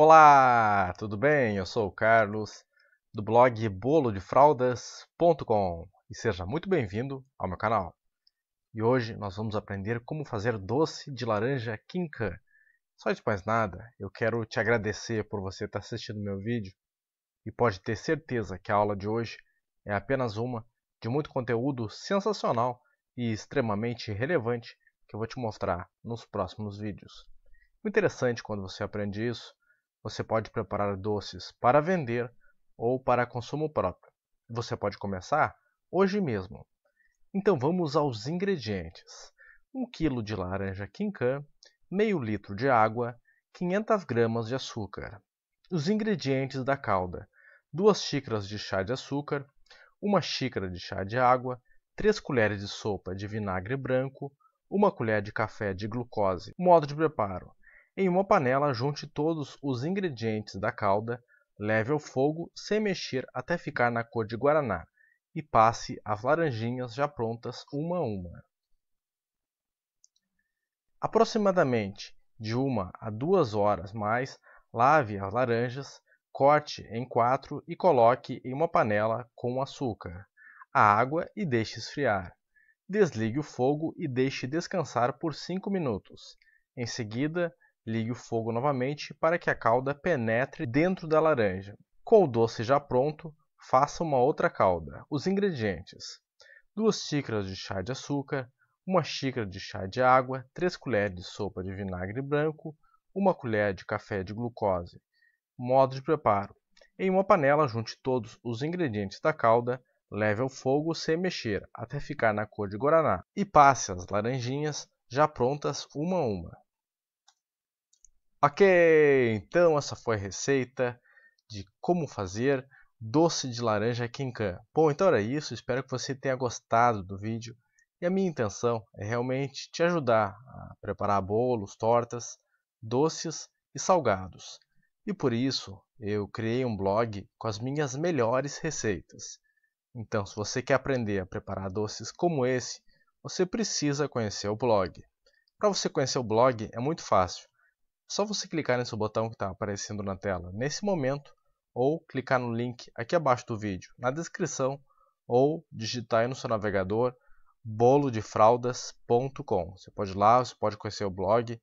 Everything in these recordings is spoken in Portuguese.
Olá, tudo bem? Eu sou o Carlos do blog bolodefraldas.com e seja muito bem-vindo ao meu canal. E hoje nós vamos aprender como fazer doce de laranja quincan. Só de mais nada, eu quero te agradecer por você estar assistindo meu vídeo e pode ter certeza que a aula de hoje é apenas uma de muito conteúdo sensacional e extremamente relevante que eu vou te mostrar nos próximos vídeos. O interessante quando você aprende isso você pode preparar doces para vender ou para consumo próprio. Você pode começar hoje mesmo. Então vamos aos ingredientes: 1 kg de laranja quincan, meio litro de água, 500 gramas de açúcar. Os ingredientes da calda: 2 xícaras de chá de açúcar, 1 xícara de chá de água, 3 colheres de sopa de vinagre branco, 1 colher de café de glucose. Modo de preparo: em uma panela, junte todos os ingredientes da calda, leve ao fogo sem mexer até ficar na cor de guaraná e passe as laranjinhas já prontas uma a uma. Aproximadamente de uma a duas horas mais, lave as laranjas, corte em quatro e coloque em uma panela com açúcar, a água e deixe esfriar. Desligue o fogo e deixe descansar por 5 minutos. Em seguida, Ligue o fogo novamente para que a calda penetre dentro da laranja. Com o doce já pronto, faça uma outra calda. Os ingredientes: 2 xícaras de chá de açúcar, 1 xícara de chá de água, 3 colheres de sopa de vinagre branco, 1 colher de café de glucose. Modo de preparo: em uma panela, junte todos os ingredientes da calda, leve ao fogo sem mexer até ficar na cor de guaraná e passe as laranjinhas já prontas uma a uma. Ok, então essa foi a receita de como fazer doce de laranja quincan. Bom, então era isso, espero que você tenha gostado do vídeo. E a minha intenção é realmente te ajudar a preparar bolos, tortas, doces e salgados. E por isso eu criei um blog com as minhas melhores receitas. Então, se você quer aprender a preparar doces como esse, você precisa conhecer o blog. Para você conhecer o blog é muito fácil só você clicar nesse botão que está aparecendo na tela nesse momento ou clicar no link aqui abaixo do vídeo na descrição ou digitar aí no seu navegador bolodefraldas.com. Você pode ir lá, você pode conhecer o blog,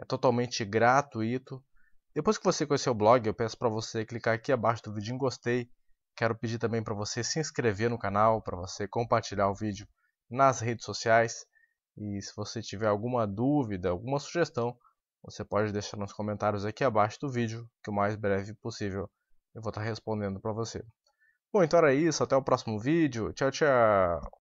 é totalmente gratuito. Depois que você conhecer o blog, eu peço para você clicar aqui abaixo do vídeo em gostei. Quero pedir também para você se inscrever no canal, para você compartilhar o vídeo nas redes sociais. E se você tiver alguma dúvida, alguma sugestão, você pode deixar nos comentários aqui abaixo do vídeo, que o mais breve possível eu vou estar respondendo para você. Bom, então era isso, até o próximo vídeo. Tchau, tchau!